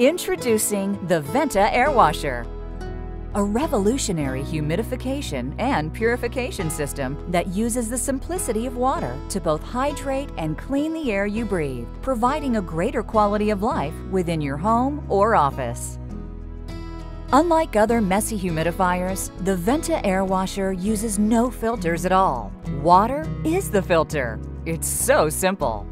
Introducing the Venta Air Washer, a revolutionary humidification and purification system that uses the simplicity of water to both hydrate and clean the air you breathe, providing a greater quality of life within your home or office. Unlike other messy humidifiers, the Venta Air Washer uses no filters at all. Water is the filter. It's so simple.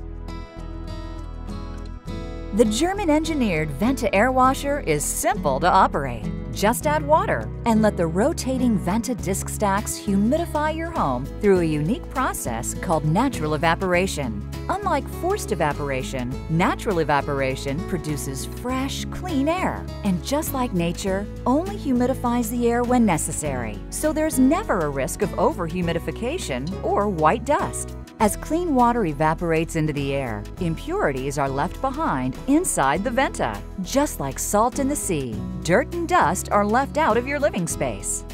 The German-engineered Venta air washer is simple to operate. Just add water and let the rotating Venta disc stacks humidify your home through a unique process called natural evaporation. Unlike forced evaporation, natural evaporation produces fresh, clean air. And just like nature, only humidifies the air when necessary. So there's never a risk of overhumidification or white dust. As clean water evaporates into the air, impurities are left behind inside the Venta. Just like salt in the sea, dirt and dust are left out of your living space.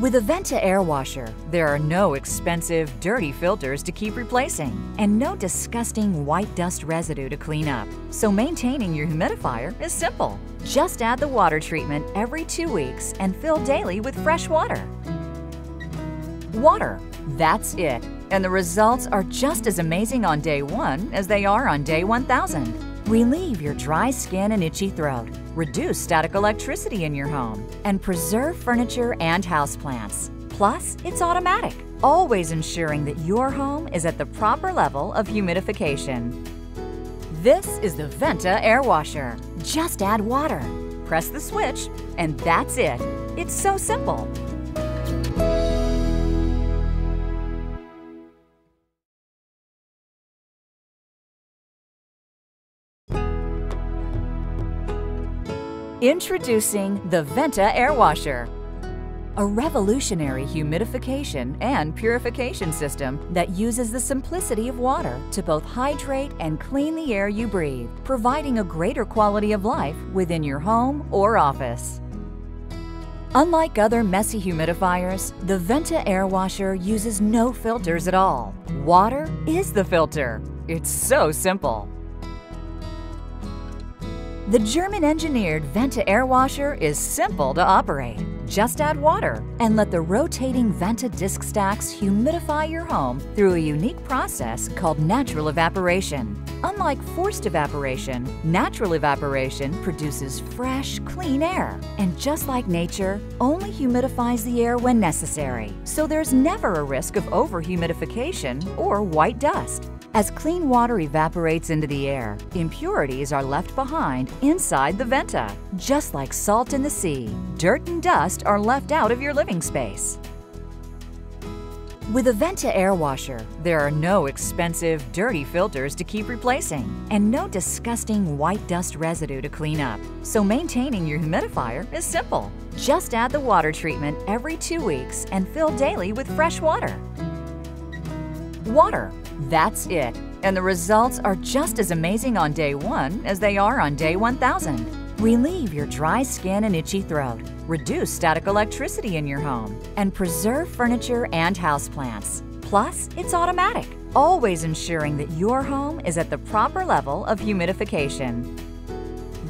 With a Venta air washer, there are no expensive, dirty filters to keep replacing and no disgusting white dust residue to clean up. So maintaining your humidifier is simple. Just add the water treatment every two weeks and fill daily with fresh water. Water that's it. And the results are just as amazing on day one as they are on day 1000. Relieve your dry skin and itchy throat, reduce static electricity in your home, and preserve furniture and houseplants. Plus, it's automatic, always ensuring that your home is at the proper level of humidification. This is the Venta Air Washer. Just add water, press the switch, and that's it. It's so simple. Introducing the Venta Air Washer, a revolutionary humidification and purification system that uses the simplicity of water to both hydrate and clean the air you breathe, providing a greater quality of life within your home or office. Unlike other messy humidifiers, the Venta air washer uses no filters at all. Water is the filter. It's so simple. The German-engineered Venta air washer is simple to operate. Just add water and let the rotating Venta disc stacks humidify your home through a unique process called natural evaporation. Unlike forced evaporation, natural evaporation produces fresh, clean air. And just like nature, only humidifies the air when necessary. So there's never a risk of overhumidification or white dust. As clean water evaporates into the air, impurities are left behind inside the Venta. Just like salt in the sea, dirt and dust are left out of your living space. With a Venta air washer, there are no expensive, dirty filters to keep replacing and no disgusting white dust residue to clean up. So maintaining your humidifier is simple. Just add the water treatment every two weeks and fill daily with fresh water. Water that's it. And the results are just as amazing on day one as they are on day 1000. Relieve your dry skin and itchy throat, reduce static electricity in your home, and preserve furniture and houseplants. Plus, it's automatic, always ensuring that your home is at the proper level of humidification.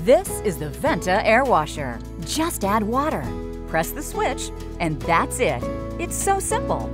This is the Venta Air Washer. Just add water, press the switch, and that's it. It's so simple.